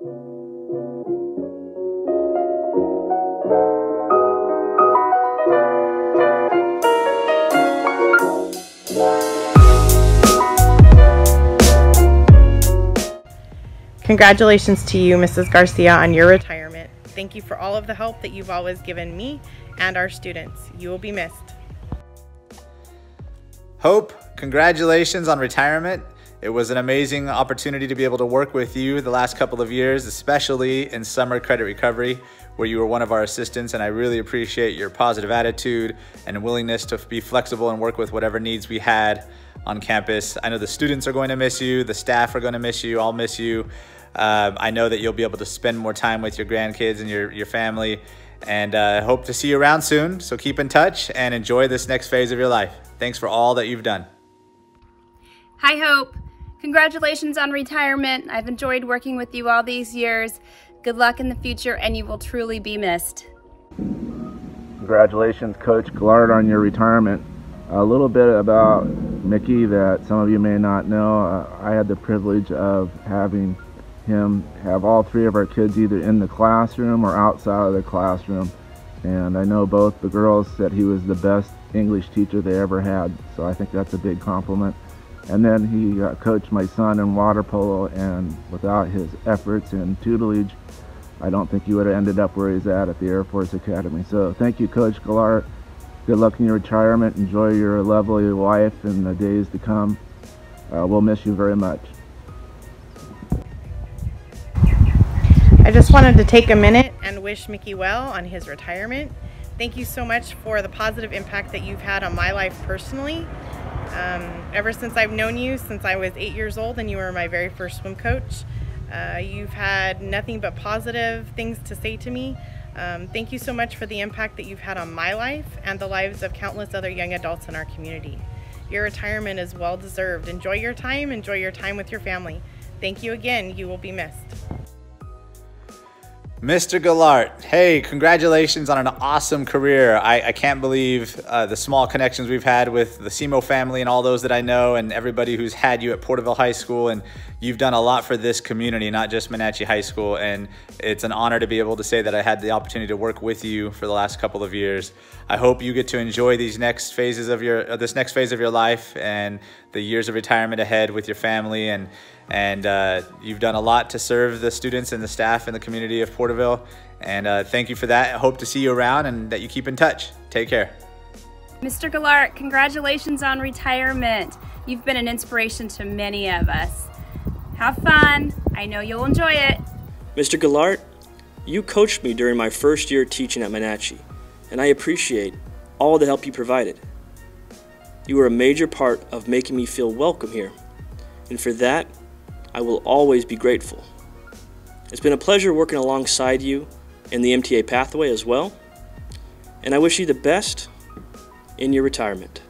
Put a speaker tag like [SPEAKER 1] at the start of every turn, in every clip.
[SPEAKER 1] Congratulations to you, Mrs. Garcia, on your retirement. Thank you for all of the help that you've always given me and our students. You will be missed.
[SPEAKER 2] Hope, congratulations on retirement. It was an amazing opportunity to be able to work with you the last couple of years, especially in summer credit recovery, where you were one of our assistants. And I really appreciate your positive attitude and willingness to be flexible and work with whatever needs we had on campus. I know the students are going to miss you, the staff are going to miss you, I'll miss you. Uh, I know that you'll be able to spend more time with your grandkids and your, your family and uh, hope to see you around soon. So keep in touch and enjoy this next phase of your life. Thanks for all that you've done.
[SPEAKER 3] Hi, Hope. Congratulations on retirement. I've enjoyed working with you all these years. Good luck in the future, and you will truly be missed.
[SPEAKER 4] Congratulations, Coach Goularte, on your retirement. A little bit about Mickey that some of you may not know. Uh, I had the privilege of having him have all three of our kids either in the classroom or outside of the classroom. And I know both the girls said he was the best English teacher they ever had, so I think that's a big compliment. And then he uh, coached my son in water polo, and without his efforts and tutelage, I don't think he would have ended up where he's at at the Air Force Academy. So thank you, Coach Goularte. Good luck in your retirement. Enjoy your lovely wife in the days to come. Uh, we'll miss you very much.
[SPEAKER 1] I just wanted to take a minute and wish Mickey well on his retirement. Thank you so much for the positive impact that you've had on my life personally. Um, ever since I've known you, since I was eight years old and you were my very first swim coach, uh, you've had nothing but positive things to say to me. Um, thank you so much for the impact that you've had on my life and the lives of countless other young adults in our community. Your retirement is well deserved. Enjoy your time, enjoy your time with your family. Thank you again. You will be missed.
[SPEAKER 2] Mr. Goularte, hey, congratulations on an awesome career. I, I can't believe uh, the small connections we've had with the Semo family and all those that I know and everybody who's had you at Porterville High School. And you've done a lot for this community, not just Monache High School. And it's an honor to be able to say that I had the opportunity to work with you for the last couple of years. I hope you get to enjoy these next phases of your, uh, this next phase of your life and the years of retirement ahead with your family and and uh, you've done a lot to serve the students and the staff and the community of Porterville. And uh, thank you for that. I hope to see you around and that you keep in touch. Take care.
[SPEAKER 3] Mr. Goularte, congratulations on retirement. You've been an inspiration to many of us. Have fun. I know you'll enjoy it.
[SPEAKER 5] Mr. Goularte, you coached me during my first year teaching at Monache, and I appreciate all the help you provided. You were a major part of making me feel welcome here, and for that, I will always be grateful. It's been a pleasure working alongside you in the MTA pathway as well, and I wish you the best in your retirement.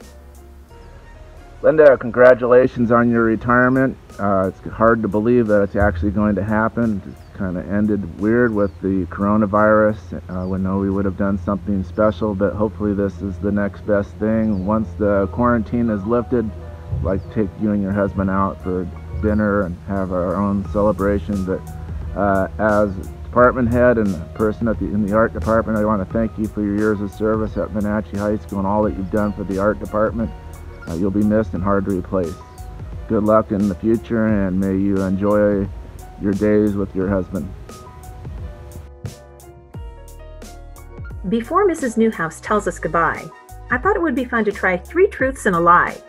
[SPEAKER 4] Linda, congratulations on your retirement. Uh, it's hard to believe that it's actually going to happen. It kind of ended weird with the coronavirus. Uh, we know we would have done something special, but hopefully this is the next best thing. Once the quarantine is lifted, I'd like to take you and your husband out for dinner and have our own celebration. But uh, as department head and person at the, in the art department, I want to thank you for your years of service at Monache High School and all that you've done for the art department. Uh, you'll be missed and hard to replace. Good luck in the future and may you enjoy your days with your husband.
[SPEAKER 6] Before Mrs. Neuhaus tells us goodbye, I thought it would be fun to try three truths and a lie.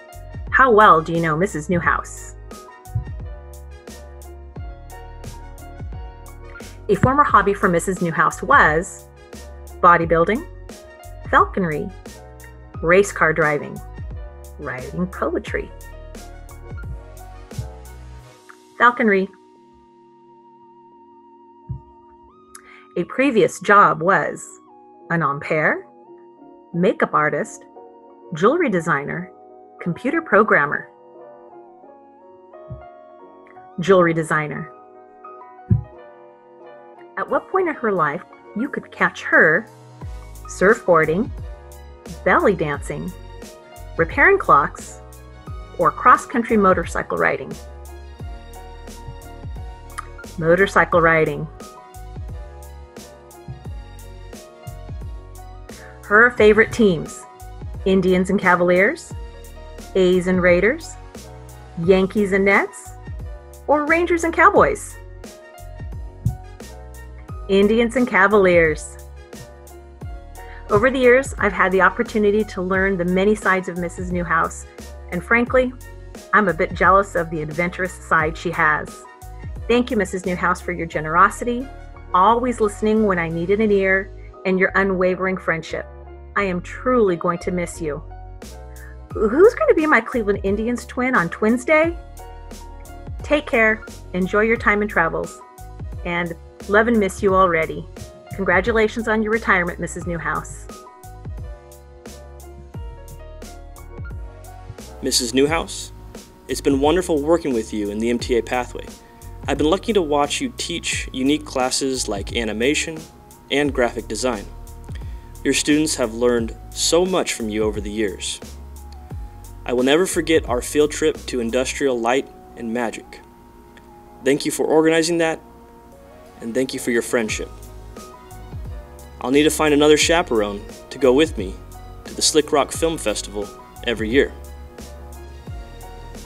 [SPEAKER 6] How well do you know Mrs. Neuhaus? A former hobby for Mrs. Neuhaus was bodybuilding, falconry, race car driving, writing poetry. Falconry. A previous job was au pair, makeup artist, jewelry designer, computer programmer. Jewelry designer. At what point in her life you could catch her surfboarding, belly dancing, repairing clocks, or cross country motorcycle riding? Motorcycle riding. Her favorite teams Indians and Cavaliers, A's and Raiders, Yankees and Nets, or Rangers and Cowboys? Indians and Cavaliers. Over the years, I've had the opportunity to learn the many sides of Mrs. Neuhaus, and frankly, I'm a bit jealous of the adventurous side she has. Thank you, Mrs. Neuhaus, for your generosity, always listening when I needed an ear, and your unwavering friendship. I am truly going to miss you. Who's going to be my Cleveland Indians twin on Twins Day? Take care, enjoy your time and travels, and love and miss you already. Congratulations on your retirement, Mrs. Neuhaus.
[SPEAKER 5] Mrs. Neuhaus, it's been wonderful working with you in the MTA pathway. I've been lucky to watch you teach unique classes like animation and graphic design. Your students have learned so much from you over the years. I will never forget our field trip to Industrial Light and Magic. Thank you for organizing that, and thank you for your friendship. I'll need to find another chaperone to go with me to the Slick Rock Film Festival every year.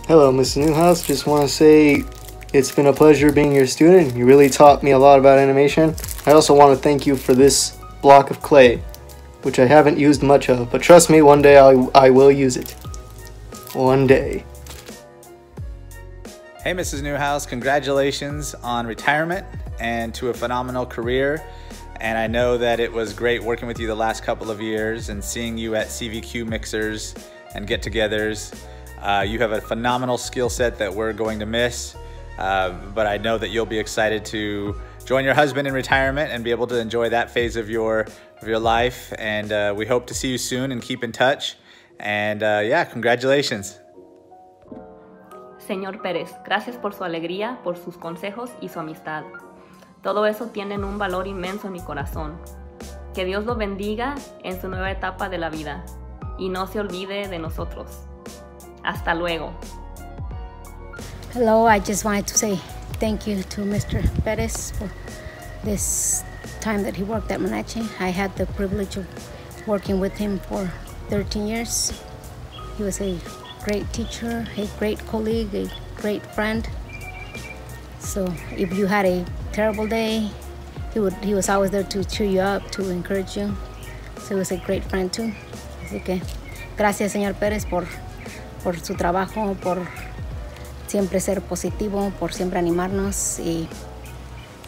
[SPEAKER 7] Hello, Ms. Neuhaus. Just want to say it's been a pleasure being your student. You really taught me a lot about animation. I also want to thank you for this block of clay, which I haven't used much of, but trust me, one day I, I will use it. One day.
[SPEAKER 2] Hey, Mrs. Neuhaus, congratulations on retirement and to a phenomenal career. And I know that it was great working with you the last couple of years and seeing you at CVQ mixers and get togethers. Uh, you have a phenomenal skill set that we're going to miss, uh, but I know that you'll be excited to join your husband in retirement and be able to enjoy that phase of your of your life. And uh, we hope to see you soon and keep in touch. And uh, yeah, congratulations.
[SPEAKER 8] Señor Pérez, gracias por su alegría, por sus consejos y su amistad. Todo eso tiene un valor inmenso en mi corazón. Que Dios lo bendiga en su nueva etapa de la vida y no se olvide de nosotros. Hasta luego.
[SPEAKER 9] Hello, I just wanted to say thank you to Mr. Perez for this time that he worked at Monache. I had the privilege of working with him for 13 years. He was a great teacher, a great colleague, a great friend. So if you had a terrible day, he would he was always there to cheer you up, to encourage you. So he was a great friend too. Así que gracias señor Pérez por, por su trabajo, por siempre ser positivo, por siempre animarnos y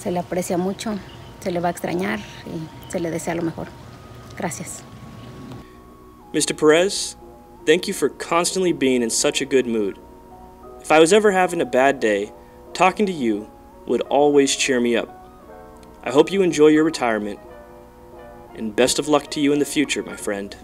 [SPEAKER 9] se le aprecia mucho, se le va a extrañar y se le desea lo mejor. Gracias.
[SPEAKER 5] Mr. Perez, thank you for constantly being in such a good mood. If I was ever having a bad day, talking to you would always cheer me up. I hope you enjoy your retirement, and best of luck to you in the future, my friend.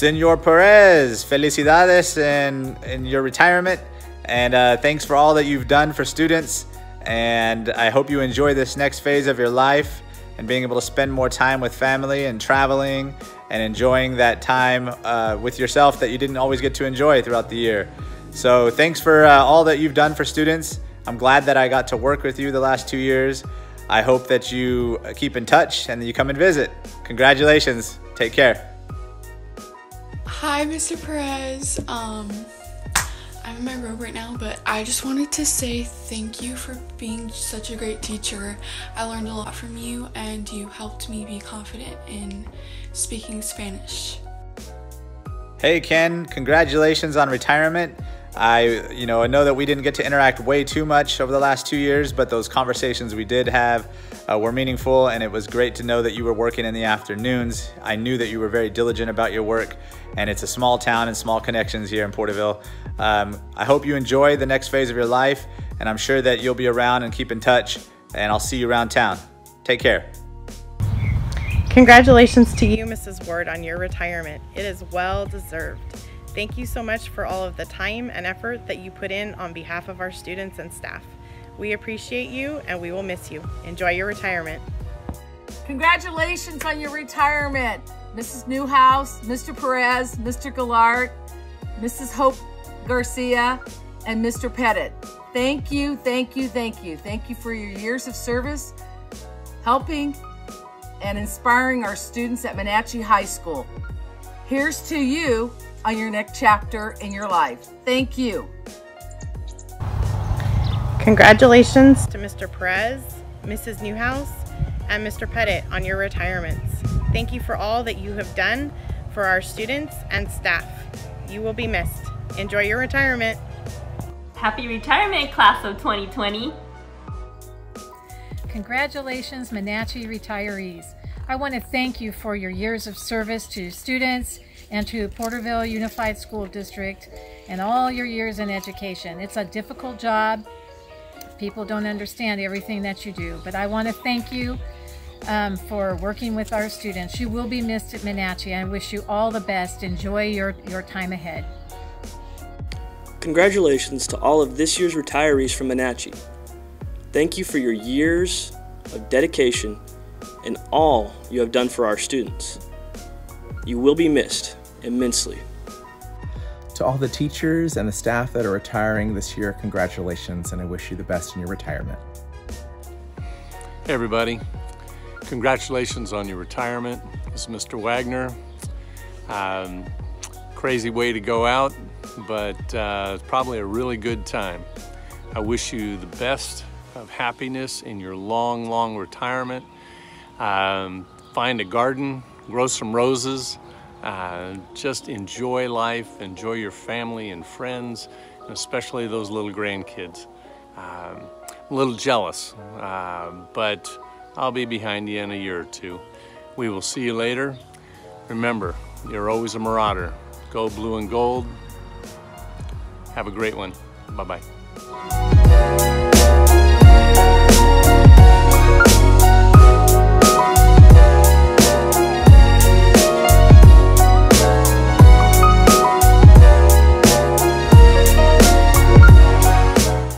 [SPEAKER 2] Senor Perez, felicidades in, in your retirement. And uh, thanks for all that you've done for students. And I hope you enjoy this next phase of your life and being able to spend more time with family and traveling and enjoying that time uh, with yourself that you didn't always get to enjoy throughout the year. So thanks for uh, all that you've done for students. I'm glad that I got to work with you the last two years. I hope that you keep in touch and that you come and visit. Congratulations. Take care.
[SPEAKER 10] Hi, Mr. Perez. Um, I'm in my robe right now, but I just wanted to say thank you for being such a great teacher. I learned a lot from you, and you helped me be confident in speaking Spanish.
[SPEAKER 2] Hey, Ken, congratulations on retirement. I, you know, I know that we didn't get to interact way too much over the last two years, but those conversations we did have uh, were meaningful, and it was great to know that you were working in the afternoons. I knew that you were very diligent about your work, and it's a small town and small connections here in Porterville. Um, I hope you enjoy the next phase of your life, and I'm sure that you'll be around and keep in touch, and I'll see you around town. Take care.
[SPEAKER 1] Congratulations to you, Mrs. Ward, on your retirement. It is well deserved. Thank you so much for all of the time and effort that you put in on behalf of our students and staff. We appreciate you and we will miss you. Enjoy your retirement.
[SPEAKER 11] Congratulations on your retirement, Mrs. Neuhaus, Mr. Perez, Mr. Goularte, Mrs. Hope Garcia, and Mr. Pettit. Thank you, thank you, thank you. Thank you for your years of service, helping and inspiring our students at Monache High School. Here's to you on your next chapter in your life. Thank you.
[SPEAKER 1] Congratulations to Mr. Perez, Mrs. Neuhaus, and Mr. Pettit on your retirements. Thank you for all that you have done for our students and staff. You will be missed. Enjoy your retirement.
[SPEAKER 8] Happy retirement, class of 2020.
[SPEAKER 12] Congratulations, Monache retirees. I want to thank you for your years of service to students and to Porterville Unified School District and all your years in education. It's a difficult job. People don't understand everything that you do, but I want to thank you um, for working with our students. You will be missed at Monache. I wish you all the best. Enjoy your, your time ahead.
[SPEAKER 5] Congratulations to all of this year's retirees from Monache. Thank you for your years of dedication and all you have done for our students. You will be missed immensely.
[SPEAKER 13] To all the teachers and the staff that are retiring this year, congratulations and I wish you the best in your retirement.
[SPEAKER 14] Hey everybody, congratulations on your retirement. This is Mr. Wagner. Um, crazy way to go out, but uh, it's probably a really good time. I wish you the best of happiness in your long, long retirement. Um, find a garden, grow some roses, uh, just enjoy life, enjoy your family and friends, and especially those little grandkids. Um, a little jealous, uh, but I'll be behind you in a year or two. We will see you later. Remember, you're always a marauder. Go blue and gold. Have a great one. Bye-bye.